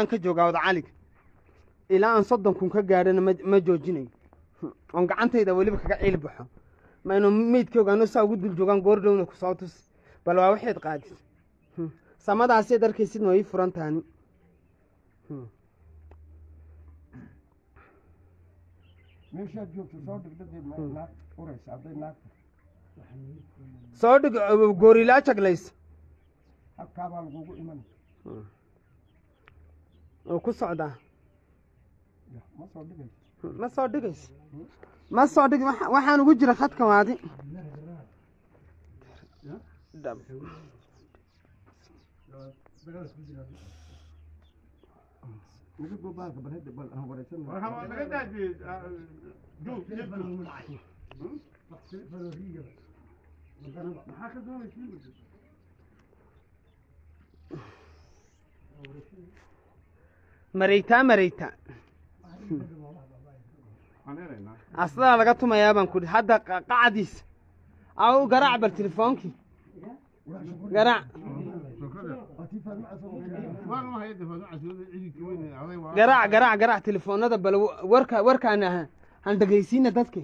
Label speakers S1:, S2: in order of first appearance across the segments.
S1: baan ka joogaa wada caliga. Ilaa aan soddon kun ka gaadhana ma joojinayo oon gacantayda weliba kaga ciil baxo. Ma inu meydkooga anu saa ugu dul joogaan goor dhowna ku soo tus bal waa waxayd qaadid samadaasiad arkaysid ma ii furan
S2: joogto soo
S1: dhig goorilaa jaglays oo ku socdaa
S2: ma soo dhigaysa
S1: ma soo dhig waxa- waxaan ugu jira khadka waadi Dhab.
S2: naga gobaanka bal hadda bal aan waraysan
S1: mareytaa mareytaa asadaa laga tumayaa baan kudhi hadda qa- qacdiisa aw garaac bal telefoonkii garaac garaac garaac garaac telefoonada bal warka warkaana ha han dhegaysiina dadki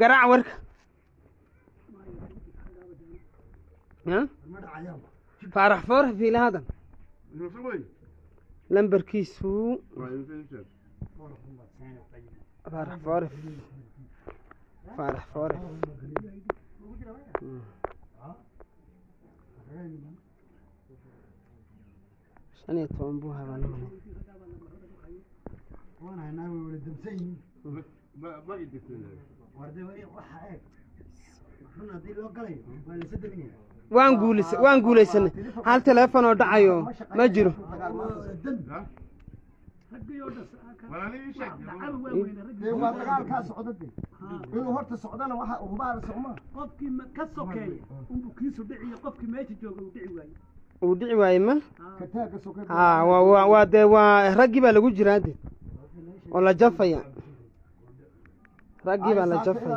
S1: garaac warka faarax foorx fiilahadan lambarkiisu faarax faarif faarax faarif shan iyo toban buu habaa nimanay waan guulaysanay hal teleefon oo dhacayo ma jiro.
S3: Uu dhici
S1: waaye ma? Waa dee waa raggii baa lagu jiraa de oo la jafaya. Raggii baa la jafaya.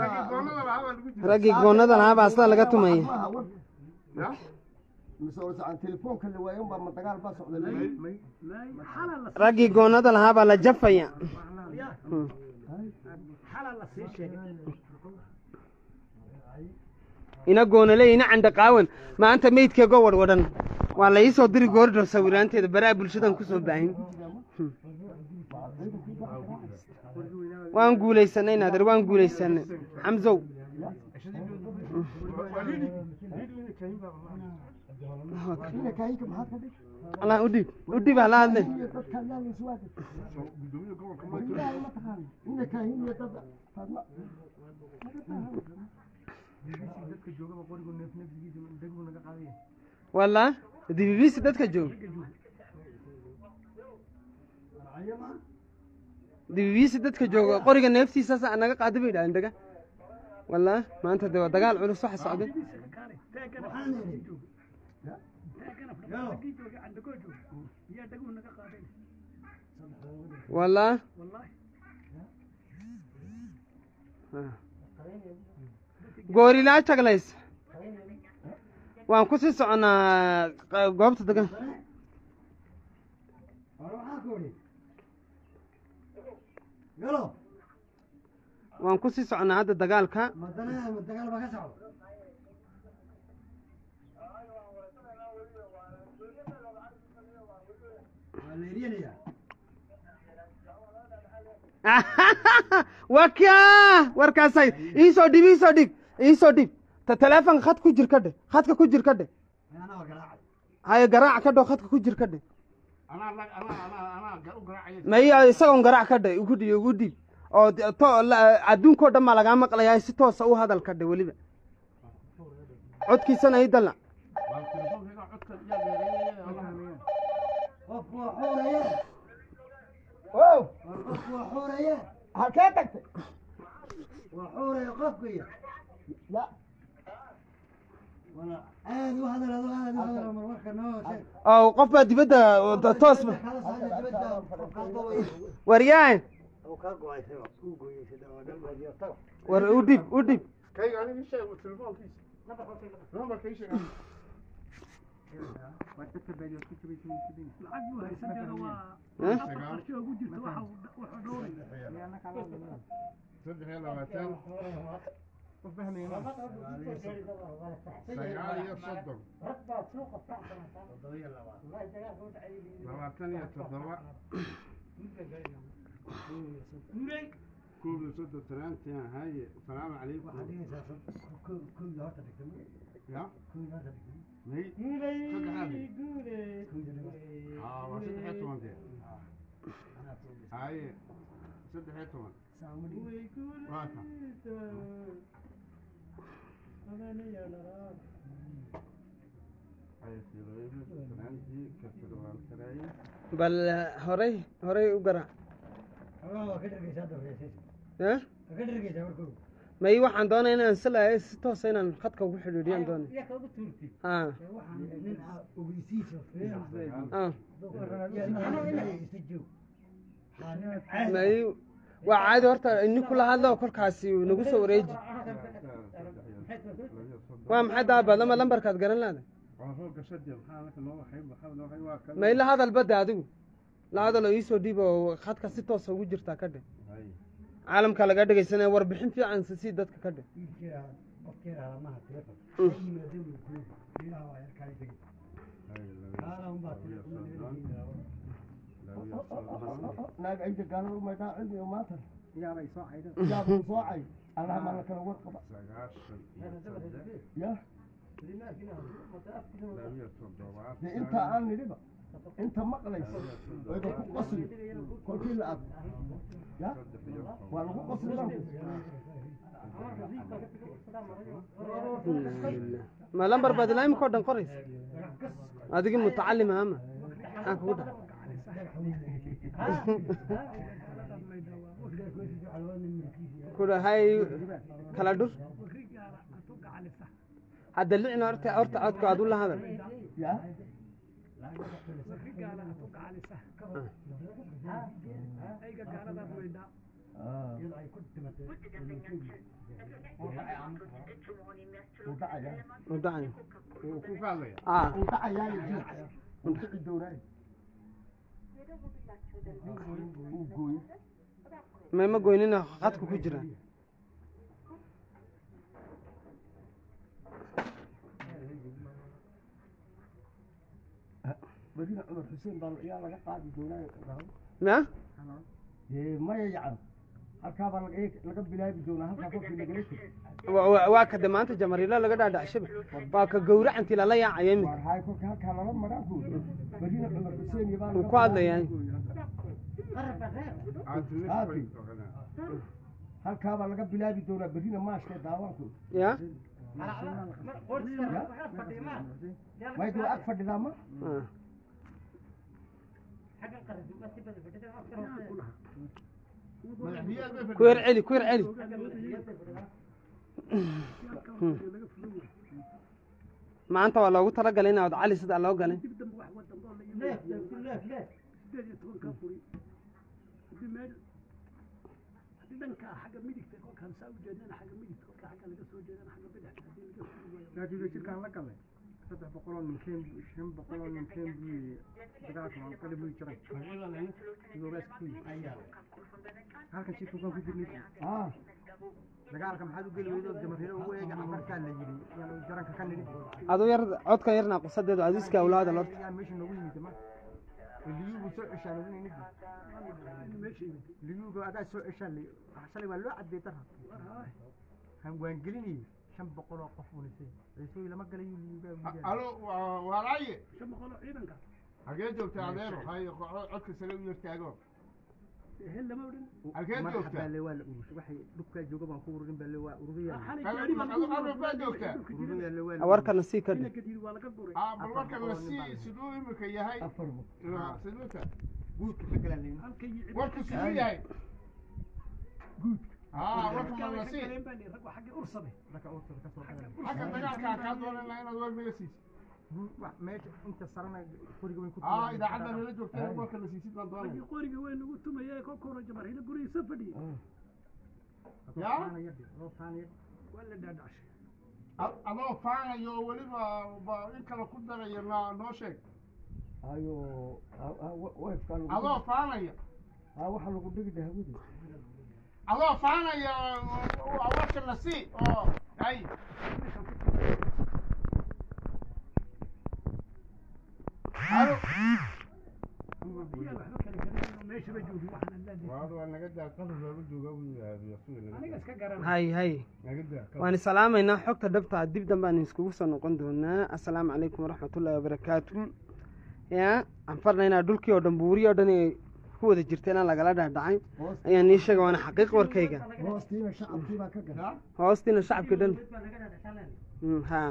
S1: Raggii goonada lahaa baa asla laga tumaya
S2: mise aan telefoonka la waayan baa ma dagaal baa socda
S3: may xala la
S1: raggii goonada lahaa baa la jafaya ina goonale ina candhaqaawan maanta meydkeego wadhwadhan waa la iisoo diri goordhow sawiraanteeda baraha bulshadan ku soo baahin waan guulaysanay naadir waan guulaysanay xamsow
S2: ina kaayinka maxaad ka dhig
S1: allah u dhiib u dhiib hala hadle
S2: iyo dadka
S1: walla dibibisi dadka jooga dibibisi dadka jooga qoriga neeftiisa sa naga qaada bay dhahan dega walla maanta de waa dagaal culus waxa socday
S3: taagana fadhigii jooga taagana fadhigii jooga candagoo jooga iyaa dhaguhu naga qaaday
S1: walla
S3: wallahi.
S1: Goorilaa jaglays waan ku sii soconaa goobta degan waan ku sii soconaa hadda dagaalka wakaa warkaasay iisoo dhib iisoo dhib iisoo dhib ta teleefonka khad ku jir ka dhe khadka ku jir ka dhe haye garaac ka dho khadka ku jir ka dhe maya isagoon garaac ka dhe ugu dhiib ugu dhiib oo adduunkao dhan baa lagaa maqlayaa si toosa u hadal ka dhe weliba codkiisana ii dalla
S2: wow
S4: xuuraya
S2: halkee tagtay
S4: waa xuuraya qofkaya
S2: ya
S4: wala aad u hadal ado aad u hadal mar warka noo sheeg
S1: oo qof baa
S5: labaatan sagaal iyo soddon labaatan iyo toddoba koob iyo soddon tanaantii haye asalaamu calaykum ya may saddexaadi aa waa saddex iyo toban dee haye saddex iyo toban waa ka haye siroyada tanaantii ka todobaan taraye
S1: bal horey horey u garaac eh may waxaan doonaya inaan silahay si toosa inaan khadka ugu xidhiidhiyaan doonay. ah. Ah. May waa caadi horta nin kula hadlo kolkaasi nagu soo wareeji. Waa maxay daabad? Lama lambarkaad garan laada may la hadal badda adigu. La hadal oo iisoo dhiib oo khadka si toosa ugu jirtaa ka dhe caalamka laga dhegaysanaya warbixin fiican si dadka ka dhe
S2: naag inta aan nidhiba inta maqlaysa wayba ku qosli kolkii la arko ya? Waa lagu qoslidan
S1: ma lambar baad ilaa imika o dhan qoraysa adigii mutacalima ama aan kugu dhaha ku dhahay kala dhur hadda licna horta horta codka aad u la hadal
S2: ya
S3: wakrigaala atu gacalisa ayga gaaladaad maydhaa
S2: uu dhacaya
S1: u dhacay
S5: uu ku qaadaya
S1: ah
S2: uu dhacayaa uu dhici doonaa uu gooyo
S1: may ma goynina khadka ku jira
S2: berina cumar xuseen baa yaa laga qaadi doonaa
S1: ma?
S2: Dee maya yacan halkaa baa laga laga bilaabi doonaa halkaa kolkii lagala
S1: wa- waa ka de maanta jamariilo laga dhaadhacshaba waa ka gowracantii lala yaacaya iminka
S2: haay kolka halkaa lala maraa ku berina cumar xuseen iyo baa
S1: ku hadlayaa
S5: aad nisbay oganaa
S2: halkaa baa laga bilaabi doonaa berina maashka daawanku.
S1: Ya?
S2: Maydu ag fadhidaa ma?
S1: Ah. Ku yar celi ku yar celi maanta waa loogu talagalay inaad cali sidaa loo galay
S6: saddex boqol oo ninkeen buu shan boqol oo ninkeen buu yidhi dagaalka waan kala buu jiray yoogaas ku yidhi halkan shirka waan ku jirnay
S2: ah
S6: dagaalka maxaad u geli weydoo jamariiro ugu eega cabarkaa la yidhi yaanu jaranka ka nidhi
S1: adu yar codkan yarna qusadeedu adiska awlaada lorta
S6: yaa meesha noogu yimid ma. Liyuugu soo nidhi
S3: meesha yimid
S6: liyuuga adaa soo ceshaan li shalay waa loo caddeey darha han waan gelinayay shan boqol oo qof unisay ciisooyi lama galayu liyuugaa
S5: alo waa- waalaaye
S3: shan boqol oo ciidanka.
S5: Hagee joogta adeero? hay codka sare u yartaago
S3: hel lama odhan.
S5: Halkee joogta?
S6: waa la urushay waxay dhubkaa jooga baan ku ururin baa le waa ururiyaa
S3: xalay
S5: Kale,
S3: gaari baa
S5: adu-
S3: lagu
S5: adu baa joogtaa?
S6: ururiyaa le waa la
S1: warkana sii ka
S3: ina
S1: dhe
S3: gadiir waa laga guray
S5: ah bal warkan la sii siduu imika yahay. Ah, siduuta
S6: guudka ka
S5: warku siduu yahay ah warka ma la sii
S3: galeen baa rag waa xagga ursade
S6: marka urtada ka soo galaan
S5: xagga dagaalkaa kaa doonana inaad war naga siisid
S6: wax meesha inta sarana qoriga way ku
S5: ah idaacadda nala joogta warka la siisid baan
S3: raggii
S5: doonaya
S3: qoriga weyn lagu tumaya ee kolka hore jamarhilo gurigiisa fadhiya
S5: yaa
S6: loo faanaya
S3: waa la dhaadhacshay
S5: A- adoo faanayo oo weliba ba in kale ku darayo na noo sheeg
S2: ayo wefkaan
S5: adoo faanaya
S2: aa waxaa lagu dhigi dahwadi
S5: adoo faanaya awashana si oo ay
S1: waan salaamaynaa xogta dhabta ah dib dambaan iskugu soo noqon doonaa assalaamu calaykum waraxmatullaahi wabarakaatu ya aan farnaynaa dhulkii oo dhan buuriyi oo dhan ku wada jirteen lagala dhaadhacay ayaan nii sheega waana xaqiiq warkayga
S2: hoostiina shacabkii baa ka gala
S1: hoostiina shacabka dhan Mm, ha